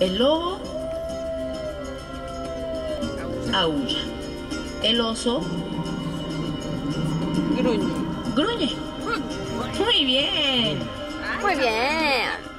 El lobo aúlla. El oso Gruñe. gruñe. Mm, Muy bien. Muy bien.